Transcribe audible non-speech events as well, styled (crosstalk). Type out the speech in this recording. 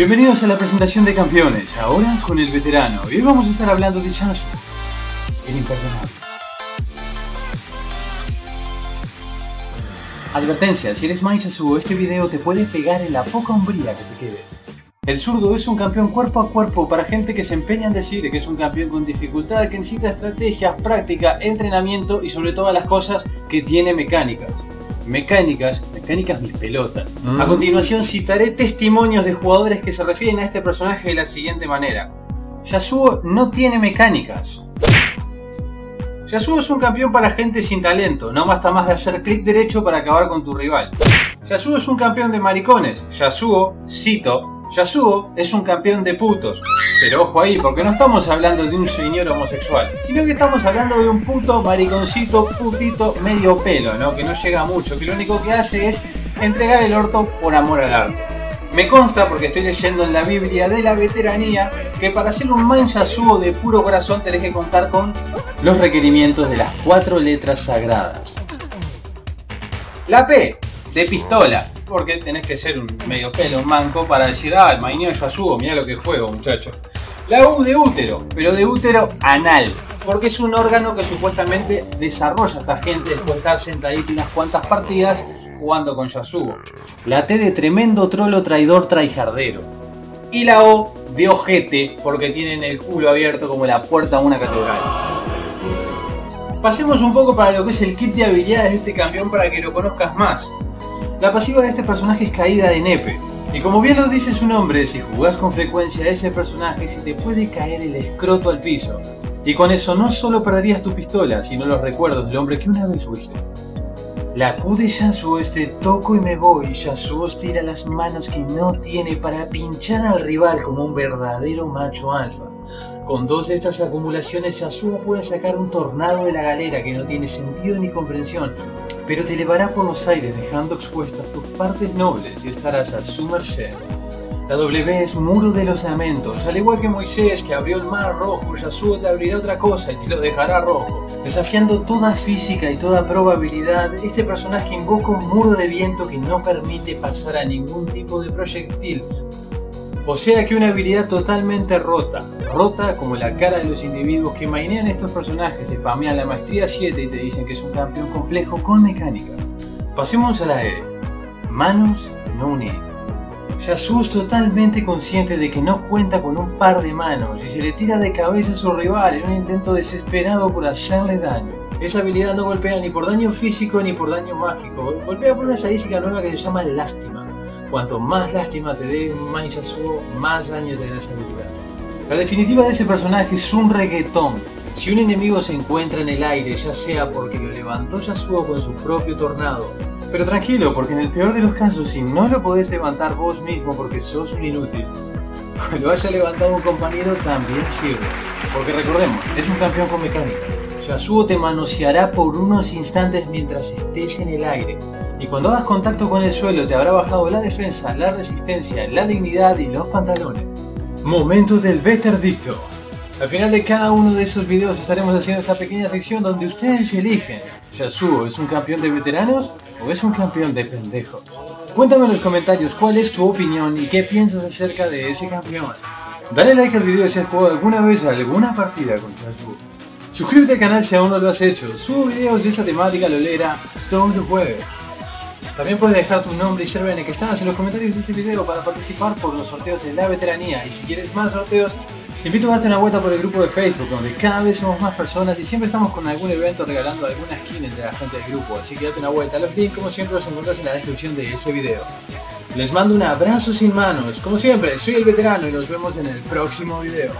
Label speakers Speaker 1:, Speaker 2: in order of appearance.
Speaker 1: Bienvenidos a la presentación de campeones, ahora con el veterano. Y hoy vamos a estar hablando de Chansu, el imperdonable. Advertencia, si eres Mai Chasu, este video te puede pegar en la poca hombría que te quede. El zurdo es un campeón cuerpo a cuerpo para gente que se empeña en decir que es un campeón con dificultad, que necesita estrategias, práctica, entrenamiento y sobre todas las cosas que tiene mecánicas. Mecánicas, mecánicas mis pelotas. A continuación citaré testimonios de jugadores que se refieren a este personaje de la siguiente manera. Yasuo no tiene mecánicas. Yasuo es un campeón para gente sin talento, no basta más de hacer clic derecho para acabar con tu rival. Yasuo es un campeón de maricones. Yasuo, cito, Yasuo es un campeón de putos. Pero ojo ahí, porque no estamos hablando de un señor homosexual, sino que estamos hablando de un puto mariconcito, putito, medio pelo, ¿no? Que no llega mucho, que lo único que hace es entregar el orto por amor al arte. Me consta, porque estoy leyendo en la Biblia de la veteranía, que para ser un man Yasuo de puro corazón tenés que contar con los requerimientos de las cuatro letras sagradas. La P, de pistola, porque tenés que ser un medio pelo, un manco, para decir, ah, el maineo Yasuo, mira lo que juego, muchacho. La U de útero, pero de útero anal, porque es un órgano que supuestamente desarrolla esta gente después de estar sentadito unas cuantas partidas jugando con Yasuo. La T de tremendo trolo traidor traijardero. Y la O de ojete, porque tienen el culo abierto como la puerta a una catedral. Pasemos un poco para lo que es el kit de habilidades de este campeón para que lo conozcas más. La pasiva de este personaje es caída de nepe. Y como bien lo dice su nombre, si jugás con frecuencia a ese personaje, se te puede caer el escroto al piso. Y con eso no solo perderías tu pistola, sino los recuerdos del hombre que una vez fuiste. La Q de Yasuo es de toco y me voy. Yasuo estira las manos que no tiene para pinchar al rival como un verdadero macho alfa. Con dos de estas acumulaciones, Yasuo puede sacar un tornado de la galera que no tiene sentido ni comprensión, pero te elevará por los aires dejando expuestas tus partes nobles y estarás a su merced. La W es muro de los lamentos, al igual que Moisés que abrió el mar rojo, Yasuo te abrirá otra cosa y te lo dejará rojo. Desafiando toda física y toda probabilidad, este personaje invoca un muro de viento que no permite pasar a ningún tipo de proyectil. O sea que una habilidad totalmente rota, rota como la cara de los individuos que mainean estos personajes, spamean la maestría 7 y te dicen que es un campeón complejo con mecánicas. Pasemos a la E. Manos no need. Yasuo es totalmente consciente de que no cuenta con un par de manos y se le tira de cabeza a su rival en un intento desesperado por hacerle daño. Esa habilidad no golpea ni por daño físico ni por daño mágico, golpea por una estadística nueva que se llama lástima. Cuanto más lástima te dé man Yasuo, más daño te da esa habilidad. La definitiva de ese personaje es un reggaetón. Si un enemigo se encuentra en el aire, ya sea porque lo levantó Yasuo con su propio tornado, pero tranquilo, porque en el peor de los casos, si no lo podés levantar vos mismo porque sos un inútil, (laughs) lo haya levantado un compañero también sirve. Porque recordemos, es un campeón con mecánicas. Yasuo te manoseará por unos instantes mientras estés en el aire. Y cuando hagas contacto con el suelo te habrá bajado la defensa, la resistencia, la dignidad y los pantalones. Momento del Beterdicto. Al final de cada uno de esos videos estaremos haciendo esta pequeña sección donde ustedes eligen. ¿Yasuo es un campeón de veteranos o es un campeón de pendejos? Cuéntame en los comentarios cuál es tu opinión y qué piensas acerca de ese campeón. Dale like al video si has jugado alguna vez alguna partida con Yasuo. Suscríbete al canal si aún no lo has hecho. Subo videos de esta temática lolera todos los jueves. También puedes dejar tu nombre y que estás en los comentarios de este video para participar por los sorteos de la veteranía. Y si quieres más sorteos, te invito a darte una vuelta por el grupo de Facebook, donde cada vez somos más personas y siempre estamos con algún evento regalando alguna skin entre la gente del grupo, así que date una vuelta. Los links, como siempre, los encuentras en la descripción de este video. Les mando un abrazo sin manos. Como siempre, soy el veterano y nos vemos en el próximo video.